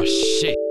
Oh shit.